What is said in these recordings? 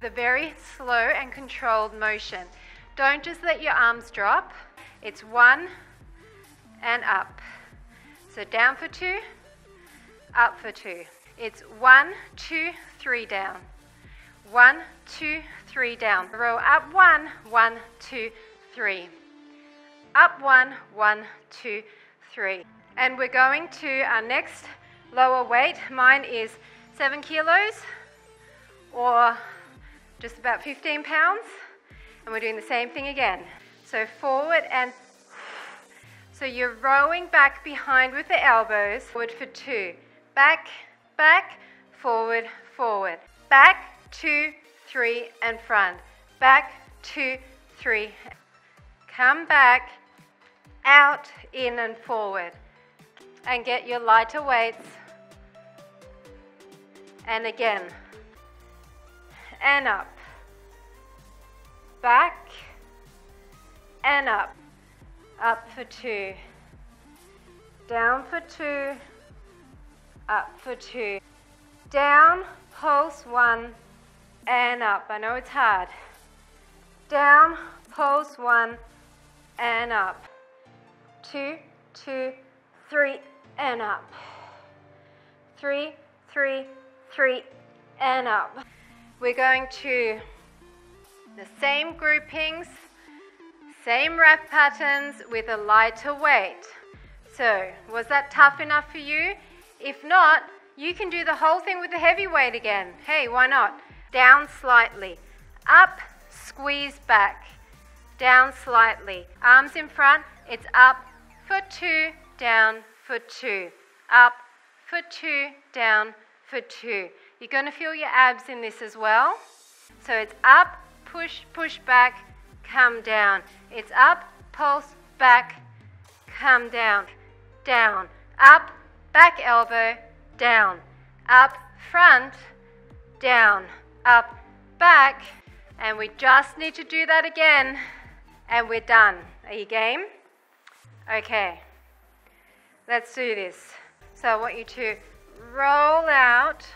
The very slow and controlled motion. Don't just let your arms drop. It's one and up. So down for two, up for two. It's one, two, three down. One, two, three down. Row up one, one, two, three. Up one, one, two, three. And we're going to our next lower weight. Mine is seven kilos or just about 15 pounds. And we're doing the same thing again. So forward and so you're rowing back behind with the elbows. Forward for two. Back, back, forward, forward. Back, two, three, and front. Back, two, three. Come back, out, in, and forward. And get your lighter weights. And again. And up. Back. And up. Up for two. Down for two. Up for two. Down, pulse one, and up. I know it's hard. Down, pulse one, and up. Two, two, three, and up. Three, three, three, and up. We're going to the same groupings, same rep patterns with a lighter weight. So, was that tough enough for you? If not, you can do the whole thing with the heavy weight again. Hey, why not? Down slightly. Up, squeeze back. Down slightly. Arms in front, it's up for two, down for two. Up for two, down for two. You're going to feel your abs in this as well. So it's up, push, push back, come down. It's up, pulse, back, come down, down, up, back elbow, down, up, front, down, up, back, and we just need to do that again, and we're done. Are you game? Okay, let's do this. So I want you to roll out,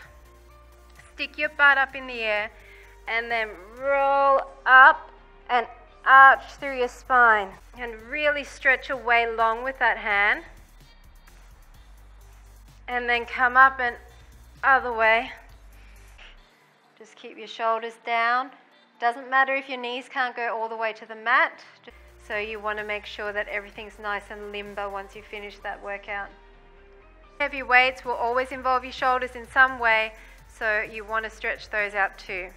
stick your butt up in the air, and then roll up and arch through your spine. And really stretch away long with that hand. And then come up and other way. Just keep your shoulders down. Doesn't matter if your knees can't go all the way to the mat. So you want to make sure that everything's nice and limber once you finish that workout. Heavy weights will always involve your shoulders in some way, so you want to stretch those out too.